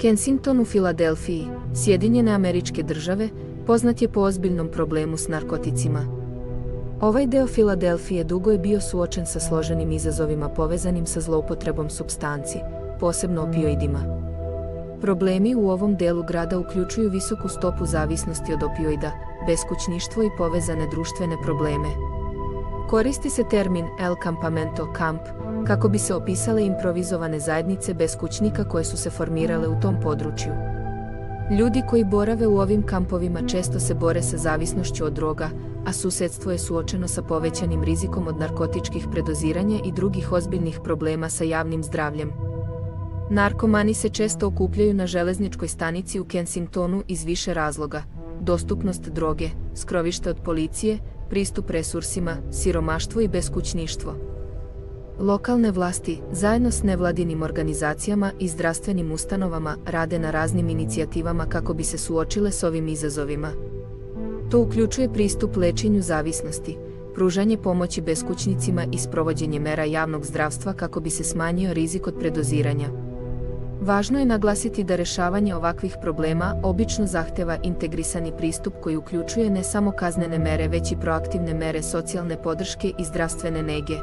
Kensington u Filadelfiji, Sjedinjene američke države, poznat je po ozbiljnom problemu s narkoticima. Ovaj deo Filadelfije dugo je bio suočen sa složenim izazovima povezanim sa zloupotrebom substanci, posebno opioidima. Problemi u ovom delu grada uključuju visoku stopu zavisnosti od opioida, beskućništvo i povezane društvene probleme. Koristi se termin El Campamento Camp, kako bi se opisale improvizovane zajednice beskućnika koje su se formirale u tom području. Ljudi koji borave u ovim kampovima često se bore sa zavisnošću od droga, a susjedstvo je suočeno sa povećanim rizikom od narkotičkih predoziranja i drugih ozbiljnih problema sa javnim zdravljem. Narkomani se često okupljaju na železničkoj stanici u Kensingtonu iz više razloga. Dostupnost droge, skrovište od policije, pristup resursima, siromaštvo i beskućništvo. Lokalne vlasti, zajedno s nevladinim organizacijama i zdravstvenim ustanovama, rade na raznim inicijativama kako bi se suočile s ovim izazovima. To uključuje pristup lečenju zavisnosti, pružanje pomoći beskućnicima i sprovođenje mera javnog zdravstva kako bi se smanjio rizik od predoziranja. Važno je naglasiti da rešavanje ovakvih problema obično zahteva integrisani pristup koji uključuje ne samo kaznene mere već i proaktivne mere socijalne podrške i zdravstvene nege.